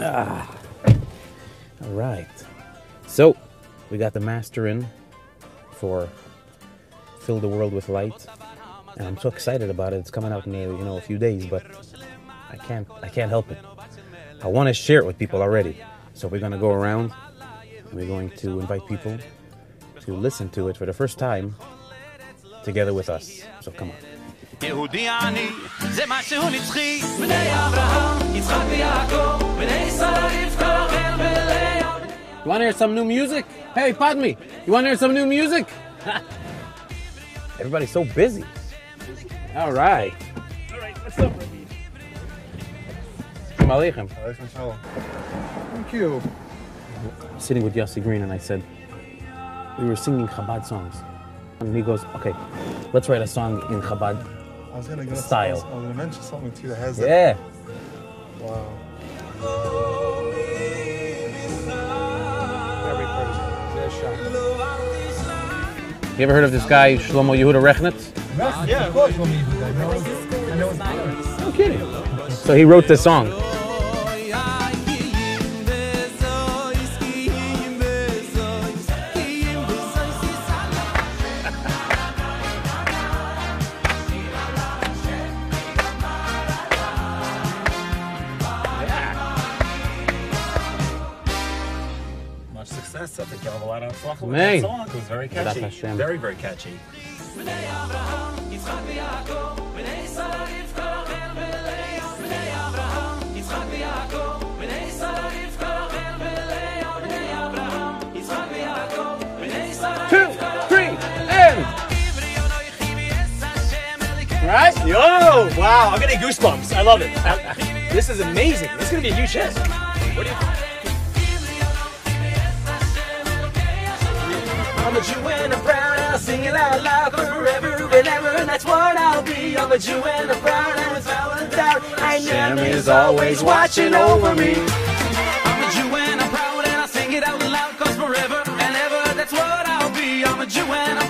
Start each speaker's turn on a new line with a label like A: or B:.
A: Ah. All right. So, we got the master in for Fill the World with Light. And I'm so excited about it. It's coming out in you know a few days, but I can't I can't help it. I want to share it with people already. So we're gonna go around we're going to invite people to listen to it for the first time together with us. So come on.
B: יהודי אני, זה משהו נצחי. בני
C: אברהם, יצחק ויעקב, בני ישראל,
B: רבקה, רחל ולאה.
A: You want to hear some new music? Hey, Padme, you want to hear some new music? Everybody's so busy. All right. All right, what's up, Rabbi? Shalom Aleichem.
D: Thank you.
A: Sitting with Yossi Green, and I said, we were singing Chabad songs. And he goes, okay, let's write a song in Chabad.
D: I was gonna go Style. I was gonna mention something to you that has that.
A: Yeah.
D: Wow.
C: Every person. There's shot.
A: You ever heard of this guy, Shlomo Yehuda Rechnitz?
D: Yeah, of course. I know his, I know his parents.
A: No kidding. So he wrote this song.
B: Yes, that's a Galvalada Flachel. That song was very catchy. Very, very catchy.
A: Two, three, and... Right? Yo!
B: Wow, I'm getting goosebumps.
A: I love it. I, I, this is amazing. This is going to be a huge hit. What do you think? Jew and I'm. I'll sing it out loud forever and ever, and that's what I'll be. I'm a Jew and I'm proud, and without a doubt, is always watching over me. I'm a Jew and I'm proud, and I'll sing it out loud, cause forever and ever, that's what I'll be. I'm a Jew and I'm